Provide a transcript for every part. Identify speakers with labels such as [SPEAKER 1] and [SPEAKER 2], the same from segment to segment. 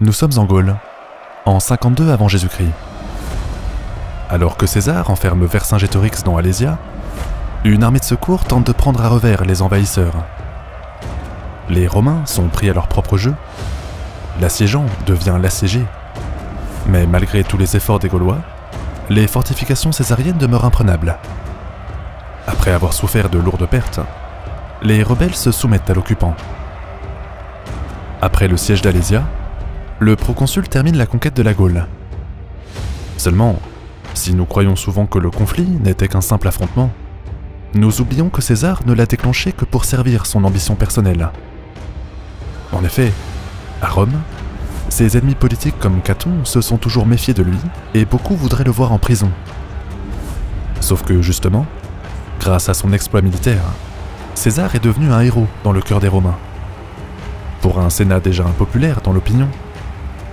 [SPEAKER 1] Nous sommes en Gaule, en 52 avant Jésus-Christ. Alors que César enferme Vercingétorix dans Alésia, une armée de secours tente de prendre à revers les envahisseurs. Les Romains sont pris à leur propre jeu. L'assiégeant devient l'assiégé. Mais malgré tous les efforts des Gaulois, les fortifications césariennes demeurent imprenables. Après avoir souffert de lourdes pertes, les rebelles se soumettent à l'occupant. Après le siège d'Alésia, le proconsul termine la conquête de la Gaule. Seulement, si nous croyons souvent que le conflit n'était qu'un simple affrontement, nous oublions que César ne l'a déclenché que pour servir son ambition personnelle. En effet, à Rome, ses ennemis politiques comme Caton se sont toujours méfiés de lui et beaucoup voudraient le voir en prison. Sauf que justement, grâce à son exploit militaire, César est devenu un héros dans le cœur des Romains. Pour un Sénat déjà impopulaire dans l'opinion,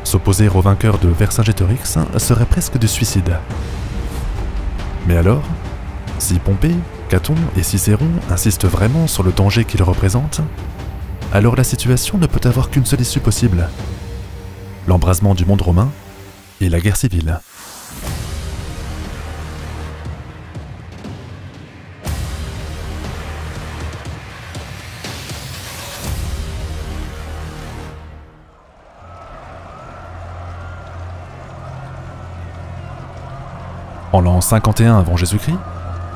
[SPEAKER 1] s'opposer au vainqueur de Vercingétorix serait presque du suicide. Mais alors, si Pompée, Caton et Cicéron insistent vraiment sur le danger qu'ils représentent, alors la situation ne peut avoir qu'une seule issue possible. L'embrasement du monde romain et la guerre civile. En l'an 51 avant Jésus-Christ,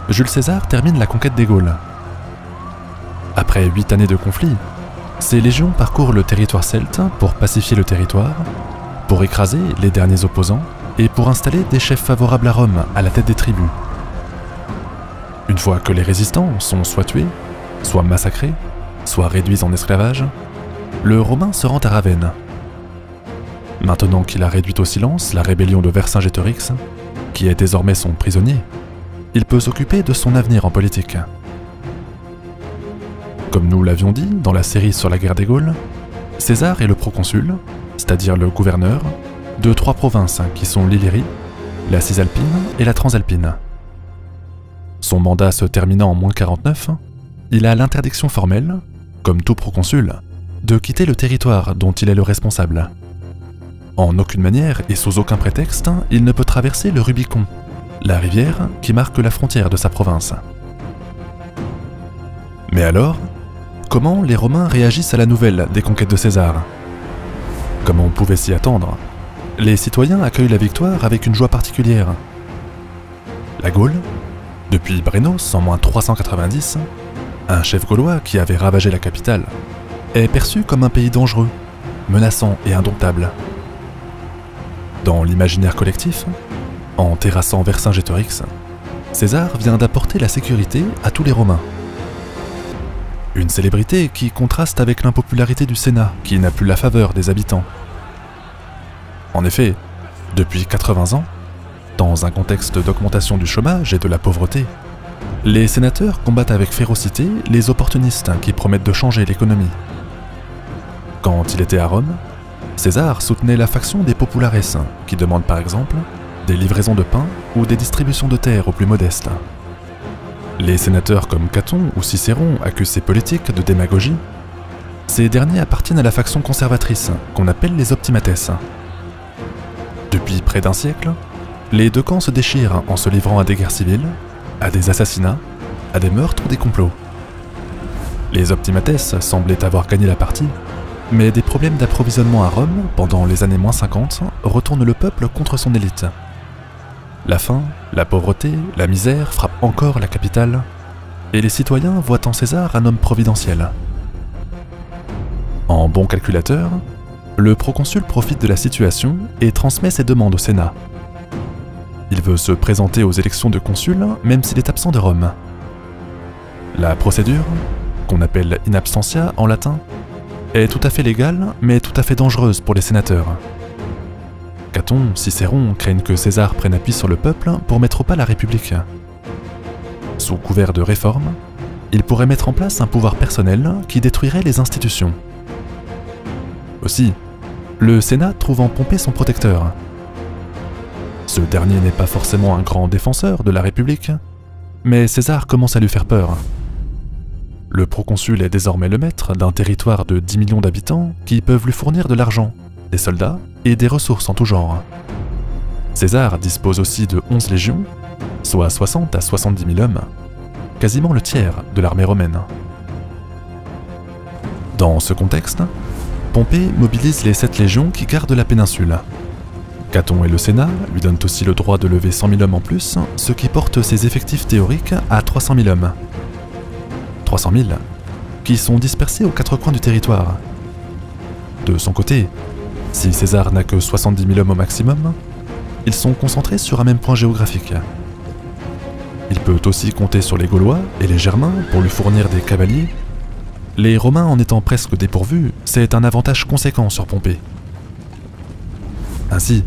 [SPEAKER 1] Jules César termine la conquête des Gaules. Après huit années de conflit, ces légions parcourent le territoire celte pour pacifier le territoire, pour écraser les derniers opposants et pour installer des chefs favorables à Rome à la tête des tribus. Une fois que les résistants sont soit tués, soit massacrés, soit réduits en esclavage, le Romain se rend à Ravenne. Maintenant qu'il a réduit au silence la rébellion de Vercingétorix, qui est désormais son prisonnier, il peut s'occuper de son avenir en politique. Comme nous l'avions dit dans la série sur la guerre des Gaules, César est le proconsul, c'est-à-dire le gouverneur, de trois provinces qui sont l'Illyrie, la Cisalpine et la Transalpine. Son mandat se terminant en moins 49, il a l'interdiction formelle, comme tout proconsul, de quitter le territoire dont il est le responsable. En aucune manière et sous aucun prétexte, il ne peut traverser le Rubicon, la rivière qui marque la frontière de sa province. Mais alors, comment les Romains réagissent à la nouvelle des conquêtes de César? Comme on pouvait s'y attendre, les citoyens accueillent la victoire avec une joie particulière. La Gaule, depuis Brennos en moins 390, un chef gaulois qui avait ravagé la capitale, est perçu comme un pays dangereux, menaçant et indomptable. Dans l'imaginaire collectif, en terrassant Vercingétorix, César vient d'apporter la sécurité à tous les Romains. Une célébrité qui contraste avec l'impopularité du Sénat, qui n'a plus la faveur des habitants. En effet, depuis 80 ans, dans un contexte d'augmentation du chômage et de la pauvreté, les sénateurs combattent avec férocité les opportunistes qui promettent de changer l'économie. Quand il était à Rome, César soutenait la faction des populares qui demandent par exemple des livraisons de pain ou des distributions de terres aux plus modestes. Les sénateurs comme Caton ou Cicéron accusent ces politiques de démagogie. Ces derniers appartiennent à la faction conservatrice, qu'on appelle les optimates. Depuis près d'un siècle, les deux camps se déchirent en se livrant à des guerres civiles, à des assassinats, à des meurtres ou des complots. Les optimates semblaient avoir gagné la partie, mais des problèmes d'approvisionnement à Rome pendant les années moins 50 retournent le peuple contre son élite. La faim, la pauvreté, la misère frappent encore la capitale, et les citoyens voient en César un homme providentiel. En bon calculateur, le proconsul profite de la situation et transmet ses demandes au Sénat. Il veut se présenter aux élections de consul même s'il est absent de Rome. La procédure, qu'on appelle in absentia en latin, est tout à fait légale mais tout à fait dangereuse pour les sénateurs. Caton, Cicéron craignent que César prenne appui sur le peuple pour mettre au pas la République? Sous couvert de réformes, il pourrait mettre en place un pouvoir personnel qui détruirait les institutions. Aussi, le Sénat trouve en Pompée son protecteur. Ce dernier n'est pas forcément un grand défenseur de la République, mais César commence à lui faire peur. Le proconsul est désormais le maître d'un territoire de 10 millions d'habitants qui peuvent lui fournir de l'argent des soldats et des ressources en tout genre. César dispose aussi de 11 légions, soit 60 à 70 000 hommes, quasiment le tiers de l'armée romaine. Dans ce contexte, Pompée mobilise les sept légions qui gardent la péninsule. Caton et le Sénat lui donnent aussi le droit de lever 100 000 hommes en plus, ce qui porte ses effectifs théoriques à 300 000 hommes. 300 000 qui sont dispersés aux quatre coins du territoire. De son côté, si César n'a que 70 000 hommes au maximum, ils sont concentrés sur un même point géographique. Il peut aussi compter sur les Gaulois et les Germains pour lui fournir des cavaliers les Romains en étant presque dépourvus, c'est un avantage conséquent sur Pompée. Ainsi,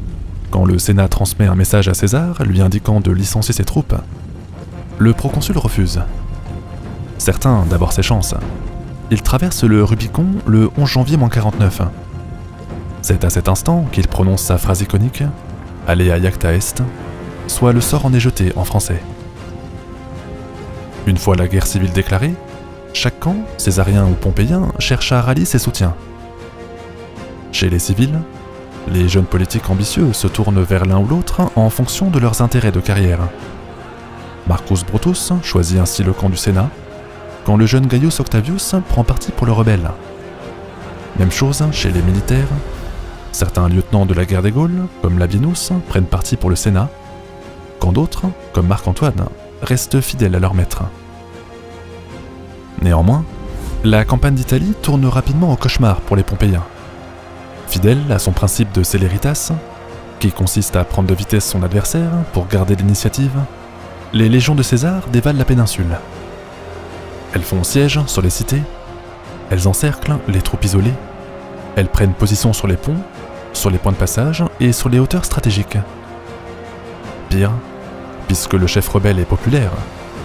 [SPEAKER 1] quand le Sénat transmet un message à César lui indiquant de licencier ses troupes, le proconsul refuse. Certain d'abord ses chances. Il traverse le Rubicon le 11 janvier 49. C'est à cet instant qu'il prononce sa phrase iconique Allez à Iacta Est, soit le sort en est jeté en français. Une fois la guerre civile déclarée, chaque camp, césarien ou pompéien, cherche à rallier ses soutiens. Chez les civils, les jeunes politiques ambitieux se tournent vers l'un ou l'autre en fonction de leurs intérêts de carrière. Marcus Brutus choisit ainsi le camp du Sénat, quand le jeune Gaius Octavius prend parti pour le rebelle. Même chose chez les militaires. Certains lieutenants de la guerre des Gaules, comme Labienus, prennent parti pour le Sénat, quand d'autres, comme Marc-Antoine, restent fidèles à leur maître. Néanmoins, la campagne d'Italie tourne rapidement au cauchemar pour les Pompéiens. Fidèle à son principe de celeritas, qui consiste à prendre de vitesse son adversaire pour garder l'initiative, les légions de César dévalent la péninsule. Elles font siège sur les cités, elles encerclent les troupes isolées, elles prennent position sur les ponts, sur les points de passage et sur les hauteurs stratégiques. Pire, puisque le chef rebelle est populaire,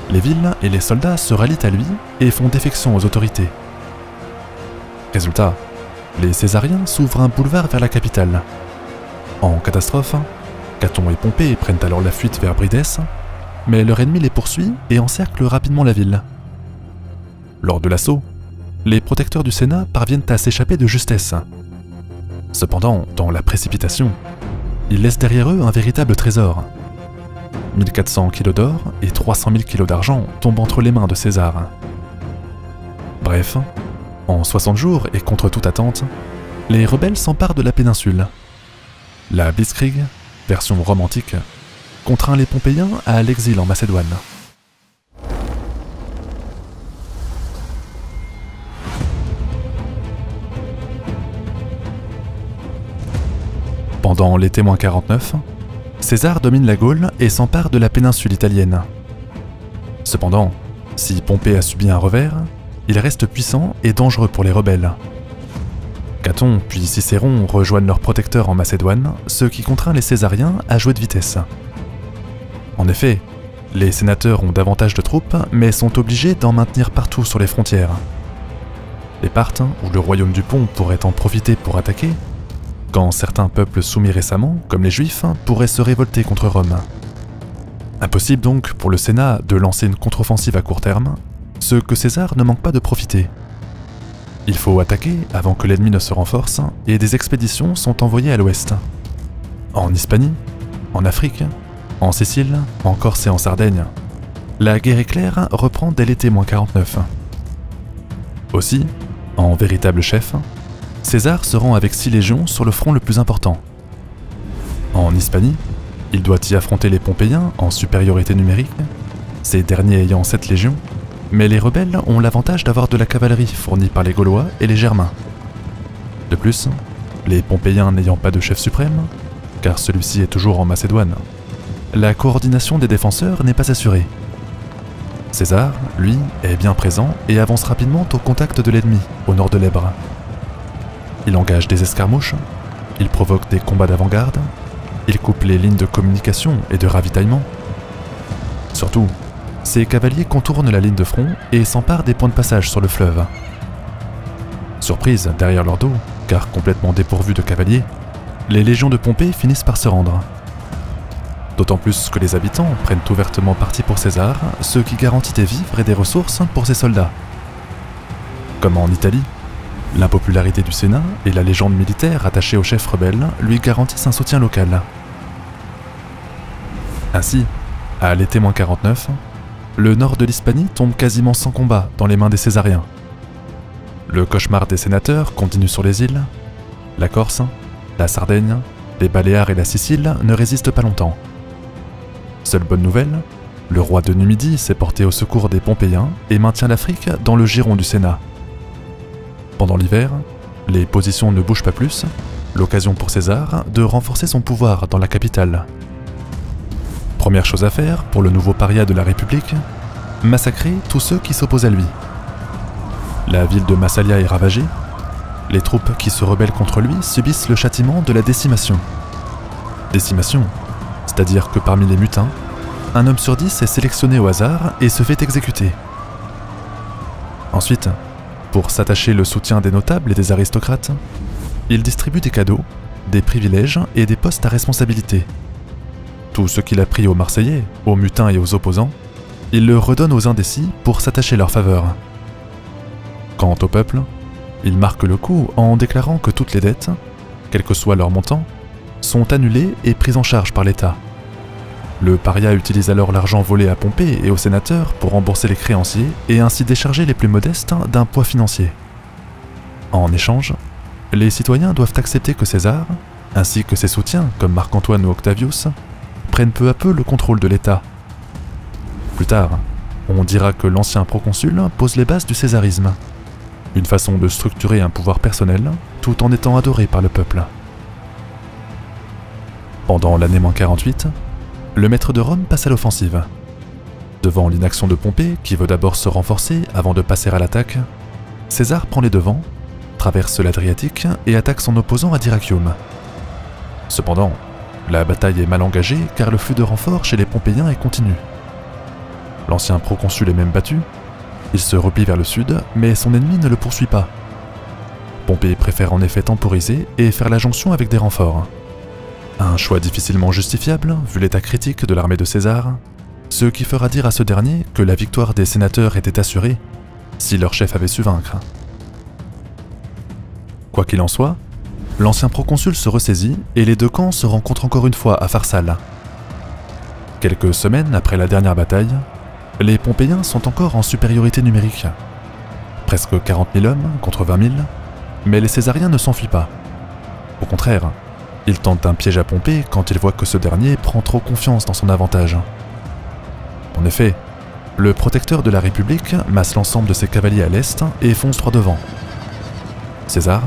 [SPEAKER 1] les villes et les soldats se rallient à lui et font défection aux autorités. Résultat, les Césariens s'ouvrent un boulevard vers la capitale. En catastrophe, Caton et Pompée prennent alors la fuite vers Bridès, mais leur ennemi les poursuit et encercle rapidement la ville. Lors de l'assaut, les protecteurs du Sénat parviennent à s'échapper de justesse. Cependant, dans la précipitation, ils laissent derrière eux un véritable trésor, 1400 kilos d'or et 300 000 kilos d'argent tombent entre les mains de César. Bref, en 60 jours et contre toute attente, les rebelles s'emparent de la péninsule. La Blitzkrieg, version romantique, contraint les Pompéiens à l'exil en Macédoine. Pendant l'été 49, César domine la Gaule et s'empare de la péninsule italienne. Cependant, si Pompée a subi un revers, il reste puissant et dangereux pour les rebelles. Caton puis Cicéron rejoignent leurs protecteurs en Macédoine, ce qui contraint les Césariens à jouer de vitesse. En effet, les sénateurs ont davantage de troupes, mais sont obligés d'en maintenir partout sur les frontières. Les Parthes, ou le royaume du Pont pourrait en profiter pour attaquer, quand certains peuples soumis récemment, comme les Juifs, pourraient se révolter contre Rome. Impossible donc pour le Sénat de lancer une contre-offensive à court terme, ce que César ne manque pas de profiter. Il faut attaquer avant que l'ennemi ne se renforce et des expéditions sont envoyées à l'ouest. En Hispanie, en Afrique, en Sicile, en Corse et en Sardaigne. La guerre éclair reprend dès l'été 49. Aussi, en véritable chef, César se rend avec six légions sur le front le plus important. En Hispanie, il doit y affronter les Pompéiens en supériorité numérique, ces derniers ayant sept légions, mais les rebelles ont l'avantage d'avoir de la cavalerie fournie par les Gaulois et les Germains. De plus, les Pompéiens n'ayant pas de chef suprême, car celui-ci est toujours en Macédoine, la coordination des défenseurs n'est pas assurée. César, lui, est bien présent et avance rapidement au contact de l'ennemi, au nord de l'Ebre. Il engage des escarmouches, il provoque des combats d'avant-garde, il coupe les lignes de communication et de ravitaillement. Surtout, ses cavaliers contournent la ligne de front et s'emparent des points de passage sur le fleuve. Surprise derrière leur dos, car complètement dépourvus de cavaliers, les légions de Pompée finissent par se rendre. D'autant plus que les habitants prennent ouvertement parti pour César, ce qui garantit des vivres et des ressources pour ses soldats. Comme en Italie, L'impopularité du Sénat et la légende militaire attachée au chef rebelle lui garantissent un soutien local. Ainsi, à l'été 49, le nord de l'Hispanie tombe quasiment sans combat dans les mains des Césariens. Le cauchemar des sénateurs continue sur les îles. La Corse, la Sardaigne, les Baléares et la Sicile ne résistent pas longtemps. Seule bonne nouvelle, le roi de Numidie s'est porté au secours des Pompéiens et maintient l'Afrique dans le giron du Sénat. Pendant l'hiver, les positions ne bougent pas plus, l'occasion pour César de renforcer son pouvoir dans la capitale. Première chose à faire pour le nouveau paria de la République, massacrer tous ceux qui s'opposent à lui. La ville de Massalia est ravagée, les troupes qui se rebellent contre lui subissent le châtiment de la décimation. Décimation, c'est-à-dire que parmi les mutins, un homme sur dix est sélectionné au hasard et se fait exécuter. Ensuite, pour s'attacher le soutien des notables et des aristocrates, il distribue des cadeaux, des privilèges et des postes à responsabilité. Tout ce qu'il a pris aux Marseillais, aux mutins et aux opposants, il le redonne aux indécis pour s'attacher leur faveur. Quant au peuple, il marque le coup en déclarant que toutes les dettes, quel que soit leur montant, sont annulées et prises en charge par l'État. Le paria utilise alors l'argent volé à Pompée et aux sénateurs pour rembourser les créanciers et ainsi décharger les plus modestes d'un poids financier. En échange, les citoyens doivent accepter que César, ainsi que ses soutiens comme Marc-Antoine ou Octavius, prennent peu à peu le contrôle de l'État. Plus tard, on dira que l'ancien proconsul pose les bases du césarisme, une façon de structurer un pouvoir personnel tout en étant adoré par le peuple. Pendant l'année 48, le maître de Rome passe à l'offensive. Devant l'inaction de Pompée, qui veut d'abord se renforcer avant de passer à l'attaque, César prend les devants, traverse l'Adriatique et attaque son opposant à Dyrrhachium. Cependant, la bataille est mal engagée car le flux de renforts chez les Pompéiens est continu. L'ancien proconsul est même battu, il se replie vers le sud, mais son ennemi ne le poursuit pas. Pompée préfère en effet temporiser et faire la jonction avec des renforts. Un choix difficilement justifiable, vu l'état critique de l'armée de César, ce qui fera dire à ce dernier que la victoire des sénateurs était assurée si leur chef avait su vaincre. Quoi qu'il en soit, l'ancien proconsul se ressaisit et les deux camps se rencontrent encore une fois à Pharsale. Quelques semaines après la dernière bataille, les Pompéiens sont encore en supériorité numérique. Presque 40 000 hommes contre 20 000, mais les Césariens ne s'enfuient pas. Au contraire, il tente un piège à Pompée quand il voit que ce dernier prend trop confiance dans son avantage. En effet, le protecteur de la République masse l'ensemble de ses cavaliers à l'est et fonce droit devant. César,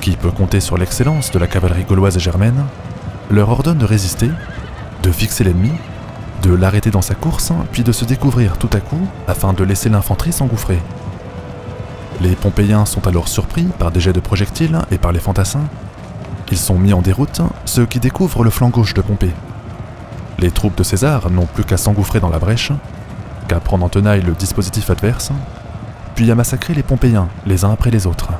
[SPEAKER 1] qui peut compter sur l'excellence de la cavalerie gauloise et germaine, leur ordonne de résister, de fixer l'ennemi, de l'arrêter dans sa course, puis de se découvrir tout à coup afin de laisser l'infanterie s'engouffrer. Les Pompéiens sont alors surpris par des jets de projectiles et par les fantassins, ils sont mis en déroute, ceux qui découvrent le flanc gauche de Pompée. Les troupes de César n'ont plus qu'à s'engouffrer dans la brèche, qu'à prendre en tenaille le dispositif adverse, puis à massacrer les Pompéiens les uns après les autres.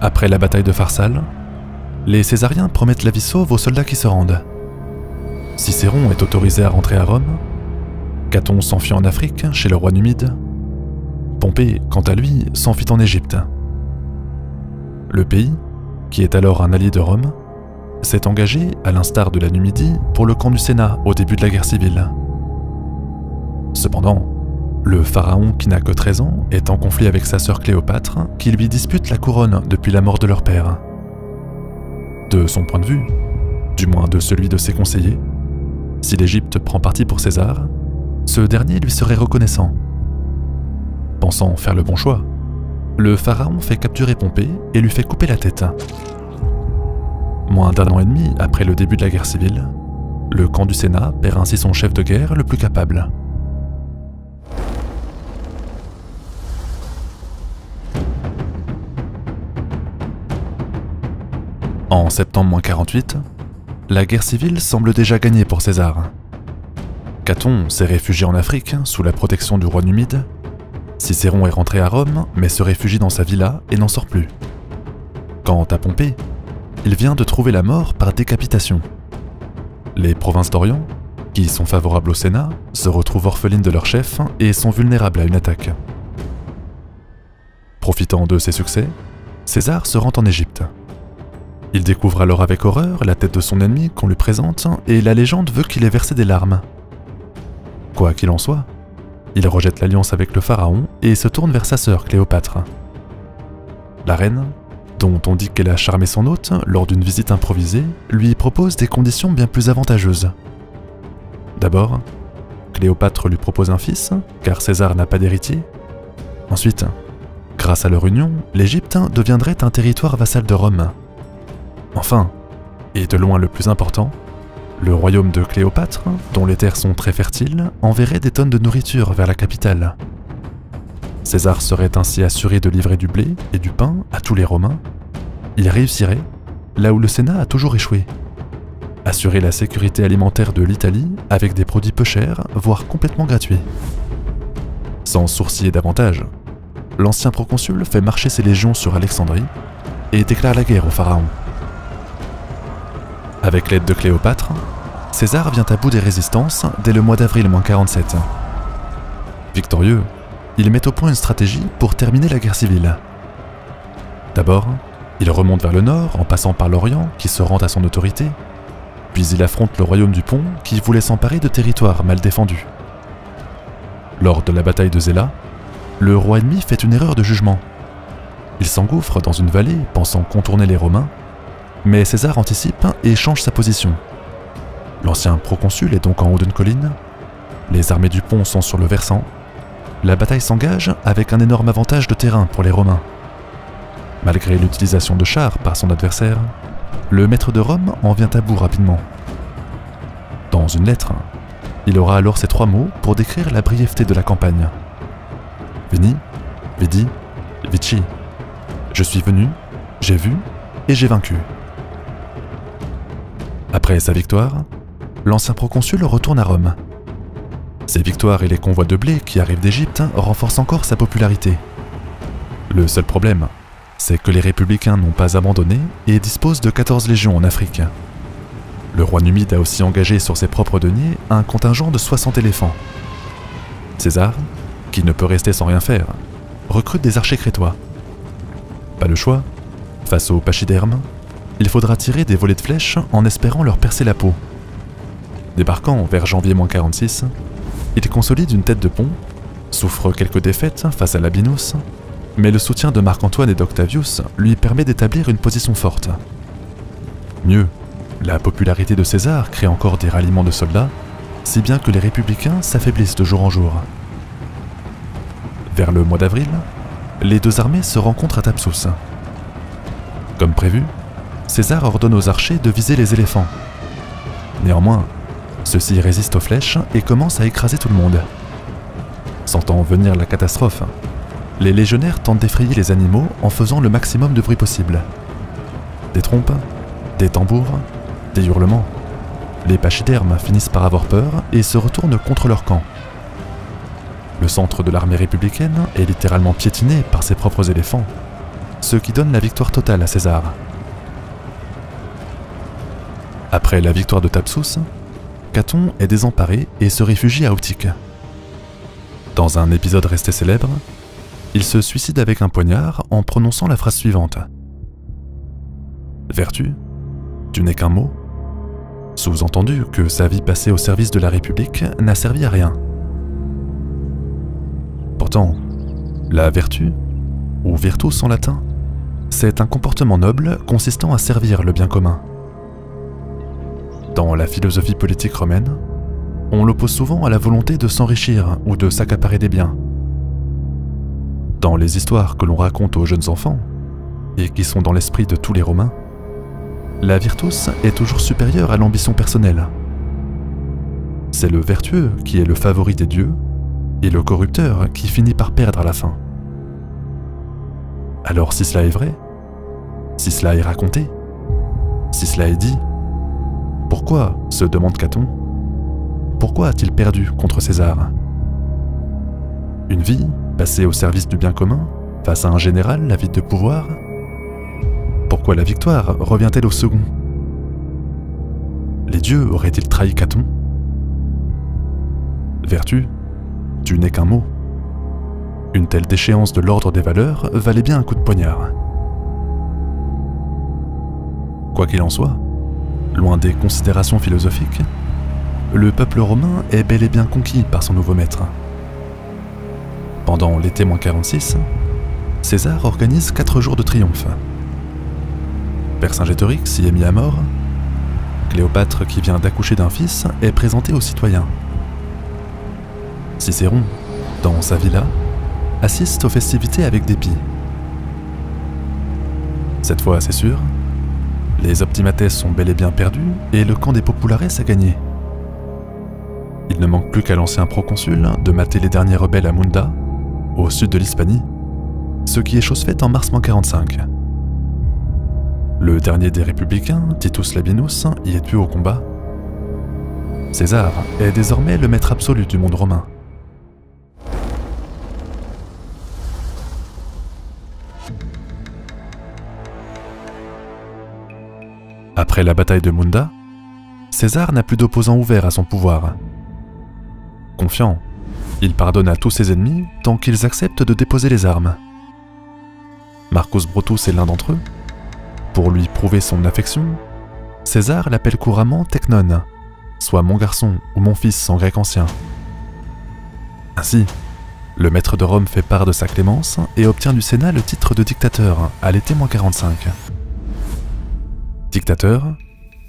[SPEAKER 1] Après la bataille de Pharsale, les Césariens promettent la vie sauve aux soldats qui se rendent. Cicéron est autorisé à rentrer à Rome, Caton s'enfuit en Afrique chez le roi numide, Pompée, quant à lui, s'enfuit en Égypte. Le pays, qui est alors un allié de Rome, s'est engagé, à l'instar de la Numidie, pour le camp du Sénat au début de la guerre civile. Cependant, le pharaon qui n'a que 13 ans est en conflit avec sa sœur Cléopâtre, qui lui dispute la couronne depuis la mort de leur père. De son point de vue, du moins de celui de ses conseillers, si l'Égypte prend parti pour César, ce dernier lui serait reconnaissant. Pensant faire le bon choix, le pharaon fait capturer Pompée et lui fait couper la tête. Moins d'un an et demi après le début de la guerre civile, le camp du Sénat perd ainsi son chef de guerre le plus capable. En septembre 48, la guerre civile semble déjà gagnée pour César. Caton s'est réfugié en Afrique sous la protection du roi numide Cicéron est rentré à Rome, mais se réfugie dans sa villa et n'en sort plus. Quant à Pompée, il vient de trouver la mort par décapitation. Les provinces d'Orient, qui sont favorables au Sénat, se retrouvent orphelines de leur chef et sont vulnérables à une attaque. Profitant de ses succès, César se rend en Égypte. Il découvre alors avec horreur la tête de son ennemi qu'on lui présente et la légende veut qu'il ait versé des larmes. Quoi qu'il en soit, il rejette l'alliance avec le pharaon et se tourne vers sa sœur Cléopâtre. La reine, dont on dit qu'elle a charmé son hôte lors d'une visite improvisée, lui propose des conditions bien plus avantageuses. D'abord, Cléopâtre lui propose un fils, car César n'a pas d'héritier. Ensuite, grâce à leur union, l'Égypte deviendrait un territoire vassal de Rome. Enfin, et de loin le plus important, le royaume de Cléopâtre, dont les terres sont très fertiles, enverrait des tonnes de nourriture vers la capitale. César serait ainsi assuré de livrer du blé et du pain à tous les Romains. Il réussirait là où le Sénat a toujours échoué. Assurer la sécurité alimentaire de l'Italie avec des produits peu chers, voire complètement gratuits. Sans sourciller davantage, l'ancien proconsul fait marcher ses légions sur Alexandrie et déclare la guerre au pharaon. Avec l'aide de Cléopâtre, César vient à bout des résistances dès le mois d'avril 47. Victorieux, il met au point une stratégie pour terminer la guerre civile. D'abord, il remonte vers le nord en passant par l'Orient qui se rend à son autorité, puis il affronte le royaume du Pont qui voulait s'emparer de territoires mal défendus. Lors de la bataille de Zéla, le roi ennemi fait une erreur de jugement. Il s'engouffre dans une vallée pensant contourner les Romains, mais César anticipe et change sa position. L'ancien proconsul est donc en haut d'une colline, les armées du pont sont sur le versant, la bataille s'engage avec un énorme avantage de terrain pour les Romains. Malgré l'utilisation de chars par son adversaire, le maître de Rome en vient à bout rapidement. Dans une lettre, il aura alors ces trois mots pour décrire la brièveté de la campagne. Vini, vidi, vici. Je suis venu, j'ai vu et j'ai vaincu. Après sa victoire, l'ancien proconsul retourne à Rome. Ses victoires et les convois de blé qui arrivent d'Égypte renforcent encore sa popularité. Le seul problème, c'est que les républicains n'ont pas abandonné et disposent de 14 légions en Afrique. Le roi numide a aussi engagé sur ses propres deniers un contingent de 60 éléphants. César, qui ne peut rester sans rien faire, recrute des archers crétois. Pas le choix, face aux pachydermes, il faudra tirer des volets de flèches en espérant leur percer la peau. Débarquant vers janvier 46, il consolide une tête de pont, souffre quelques défaites face à Labinos, mais le soutien de Marc-Antoine et d'Octavius lui permet d'établir une position forte. Mieux, la popularité de César crée encore des ralliements de soldats, si bien que les républicains s'affaiblissent de jour en jour. Vers le mois d'avril, les deux armées se rencontrent à Thapsus. Comme prévu, César ordonne aux archers de viser les éléphants. Néanmoins, ceux-ci résistent aux flèches et commencent à écraser tout le monde. Sentant venir la catastrophe, les légionnaires tentent d'effrayer les animaux en faisant le maximum de bruit possible. Des trompes, des tambours, des hurlements. Les pachydermes finissent par avoir peur et se retournent contre leur camp. Le centre de l'armée républicaine est littéralement piétiné par ses propres éléphants, ce qui donne la victoire totale à César. Après la victoire de Thapsus, Caton est désemparé et se réfugie à Optique. Dans un épisode resté célèbre, il se suicide avec un poignard en prononçant la phrase suivante. Vertu, tu n'es qu'un mot. Sous-entendu que sa vie passée au service de la République n'a servi à rien. Pourtant, la vertu, ou virtus en latin, c'est un comportement noble consistant à servir le bien commun. Dans la philosophie politique romaine, on l'oppose souvent à la volonté de s'enrichir ou de s'accaparer des biens. Dans les histoires que l'on raconte aux jeunes enfants, et qui sont dans l'esprit de tous les Romains, la virtus est toujours supérieure à l'ambition personnelle. C'est le vertueux qui est le favori des dieux, et le corrupteur qui finit par perdre à la fin. Alors si cela est vrai, si cela est raconté, si cela est dit, pourquoi se demande Caton. Pourquoi a-t-il perdu contre César? Une vie passée au service du bien commun, face à un général la vie de pouvoir? Pourquoi la victoire revient-elle au second? Les dieux auraient-ils trahi Caton? Vertu, tu n'es qu'un mot. Une telle déchéance de l'ordre des valeurs valait bien un coup de poignard. Quoi qu'il en soit, loin des considérations philosophiques, le peuple romain est bel et bien conquis par son nouveau maître. Pendant l'été 46, César organise quatre jours de triomphe. Vercingétorix s'y est mis à mort. Cléopâtre, qui vient d'accoucher d'un fils, est présentée aux citoyens. Cicéron, dans sa villa, assiste aux festivités avec dépit. Cette fois, c'est sûr, les optimates sont bel et bien perdus et le camp des populares a gagné. Il ne manque plus qu'à l'ancien proconsul de mater les derniers rebelles à Munda, au sud de l'Hispanie, ce qui est chose faite en mars 45. Le dernier des républicains, Titus Labienus, y est tué au combat. César est désormais le maître absolu du monde romain. Après la bataille de Munda, César n'a plus d'opposants ouverts à son pouvoir. Confiant, il pardonne à tous ses ennemis tant qu'ils acceptent de déposer les armes. Marcus Brutus est l'un d'entre eux. Pour lui prouver son affection, César l'appelle couramment Technon, soit mon garçon ou mon fils en grec ancien. Ainsi, le maître de Rome fait part de sa clémence et obtient du Sénat le titre de dictateur à l'été 45. Dictateur,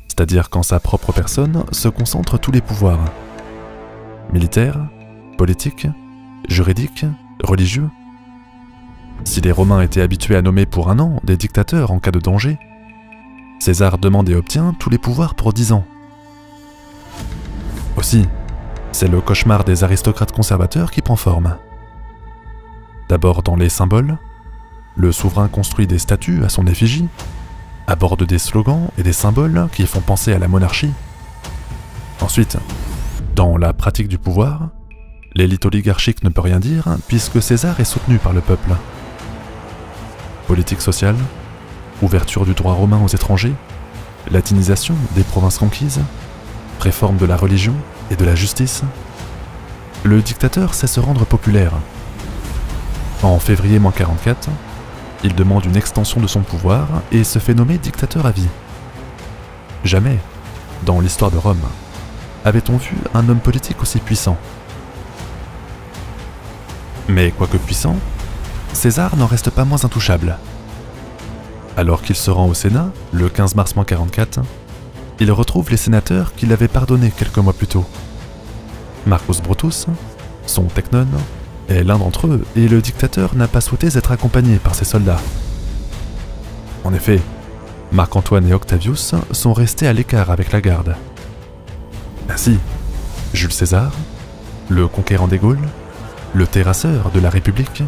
[SPEAKER 1] c'est-à-dire qu'en sa propre personne se concentrent tous les pouvoirs. Militaire, politique, juridique, religieux. Si les Romains étaient habitués à nommer pour un an des dictateurs en cas de danger, César demande et obtient tous les pouvoirs pour dix ans. Aussi, c'est le cauchemar des aristocrates conservateurs qui prend forme. D'abord dans les symboles, le souverain construit des statues à son effigie aborde des slogans et des symboles qui font penser à la monarchie. Ensuite, dans la pratique du pouvoir, l'élite oligarchique ne peut rien dire puisque César est soutenu par le peuple. Politique sociale, ouverture du droit romain aux étrangers, latinisation des provinces conquises, réforme de la religion et de la justice. Le dictateur sait se rendre populaire. En février 44, il demande une extension de son pouvoir et se fait nommer dictateur à vie. Jamais, dans l'histoire de Rome, avait-on vu un homme politique aussi puissant. Mais quoique puissant, César n'en reste pas moins intouchable. Alors qu'il se rend au Sénat, le 15 mars 44, il retrouve les sénateurs qu'il avait pardonnés quelques mois plus tôt. Marcus Brutus, son technone, est l'un d'entre eux et le dictateur n'a pas souhaité être accompagné par ses soldats. En effet, Marc-Antoine et Octavius sont restés à l'écart avec la garde. Ainsi, Jules César, le conquérant des Gaules, le terrasseur de la République,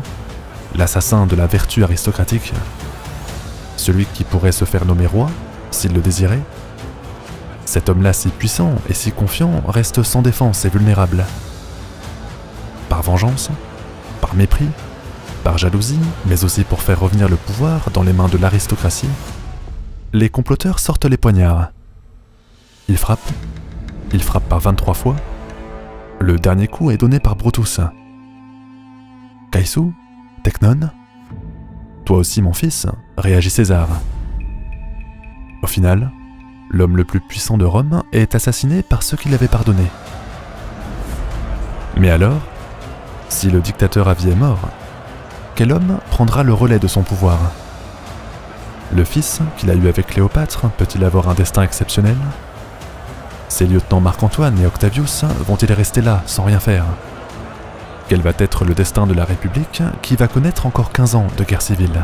[SPEAKER 1] l'assassin de la vertu aristocratique, celui qui pourrait se faire nommer roi s'il le désirait, cet homme-là si puissant et si confiant reste sans défense et vulnérable. Par vengeance, mépris, par jalousie, mais aussi pour faire revenir le pouvoir dans les mains de l'aristocratie, les comploteurs sortent les poignards. Ils frappent, ils frappent par 23 fois. Le dernier coup est donné par Brutus. Kaisou, Technon, toi aussi mon fils, réagit César. Au final, l'homme le plus puissant de Rome est assassiné par ceux qui l'avaient pardonné. Mais alors, si le dictateur Avi est mort, quel homme prendra le relais de son pouvoir? Le fils qu'il a eu avec Cléopâtre peut-il avoir un destin exceptionnel? Ses lieutenants Marc-Antoine et Octavius vont-ils rester là sans rien faire? Quel va être le destin de la République qui va connaître encore 15 ans de guerre civile?